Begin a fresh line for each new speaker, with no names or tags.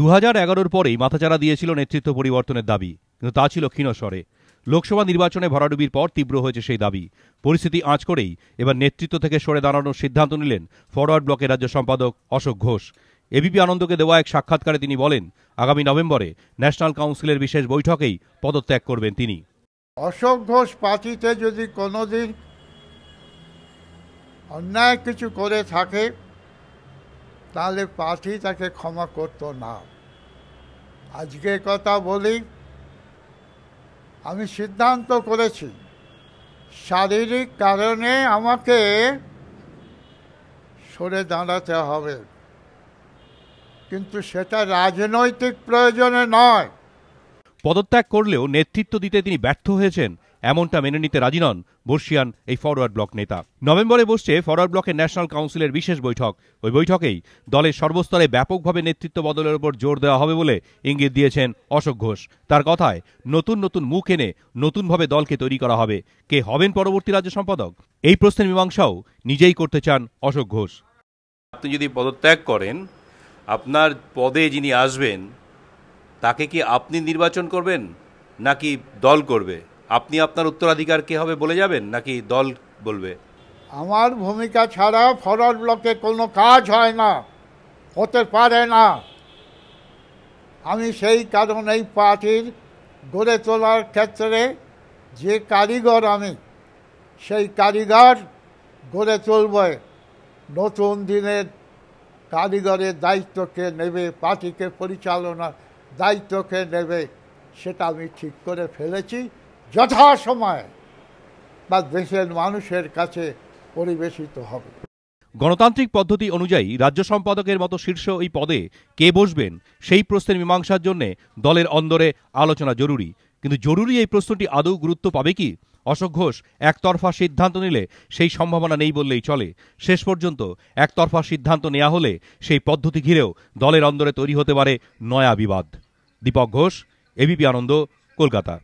দু হাজার এগারোর পরেই মাথাচাড়া দিয়েছিল নেতৃত্ব পরিবর্তনের দাবি, কিন্তু তা ছিল ক্ষীণস্বরে লোকসভা নির্বাচনে ভরাডুবির পর তীব্র হয়েছে সেই দাবি। পরিস্থিতি আঁচ করেই এবার নেতৃত্ব থেকে সরে দাঁড়ানোর সিদ্ধান্ত নিলেন ফরওয়ার্ড ব্লকের রাজ্য সম্পাদক অশোক ঘোষ। এবিপি আনন্দকে দেওয়া এক সাক্ষাৎকারে তিনি বলেন, আগামী নভেম্বরে ন্যাশনাল কাউন্সিলের বিশেষ বৈঠকেই পদত্যাগ করবেন তিনি।
অশোক ঘোষ পার্টিতে যদি কোনোদিন অন্যায় কিছু করে থাকে তাহলে পার্টি তাকে ক্ষমা করতো না। আজকে কথা বলি, আমি সিদ্ধান্ত করেছি। শারীরিক কারণে আমাকে সরে দাঁড়াতে হবে। কিন্তু সেটা রাজনৈতিক প্রয়োজনে নয়।
পদত্যাগ করলেও নেতৃত্ব দিতে তিনি ব্যর্থ হয়েছেন, এমনটা মেনে নিতে রাজি নন বর্ষিয়ান এই ফরওয়ার্ড ব্লক নেতা। নভেম্বরে বসছে ফরওয়ার্ড ব্লকের ন্যাশনাল কাউন্সিলের বিশেষ বৈঠক। ওই বৈঠকেই দলের সর্বস্তরে ব্যাপকভাবে নেতৃত্ব বদলের উপর জোর দেওয়া হবে বলে ইঙ্গিত দিয়েছেন অশোক ঘোষ। তার কথায়, নতুন নতুন মুখ এনে নতুনভাবে দলকে তৈরি করা হবে। কে হবেন পরবর্তী রাজ্য সম্পাদক? এই প্রশ্নের মীমাংসাও নিজেই করতে চান অশোক ঘোষ।
আপনি যদি পদত্যাগ করেন, আপনার পদে যিনি আসবেন তাকে কি আপনি নির্বাচন করবেন? নাকি দল করবে? আপনি আপনার উত্তরাধিকার কে হবে বলে যাবেন? নাকি দল বলবে?
আমার ভূমিকা ছাড়া ফরওয়ার্ড ব্লকে কোনো কাজ হয় না, হতে পারে না। আমি সেই কারণেই পার্টির গড়ে তোলার ক্ষেত্রে যে কারিগর আমি, সেই কারিগর গড়ে তুলবে। নতুন দিনের কারিগরের দায়িত্বকে নেবে, পার্টিকে পরিচালনার দায়িত্বকে নেবে, সেটা আমি ঠিক করে ফেলেছি। যথাসময়ে বা দেশের মানুষের কাছে পরিবেশিত হবে।
গণতান্ত্রিক পদ্ধতি অনুযায়ী রাজ্য সম্পাদকের মতো শীর্ষ এই পদে কে বসবেন, সেই প্রশ্নের মীমাংসার জন্য দলের অন্দরে আলোচনা জরুরি। কিন্তু জরুরি এই প্রশ্নটি আদৌ গুরুত্ব পাবে কি? অশোক ঘোষ, একতরফা সিদ্ধান্ত নিলে সেই সম্ভাবনা নেই বললেই চলে। শেষ পর্যন্ত একতরফা সিদ্ধান্ত নেওয়া হলে সেই পদ্ধতি ঘিরেও দলের অন্দরে তৈরি হতে পারে নয়া বিবাদ। দীপক ঘোষ এবিপি আনন্দ, কলকাতা।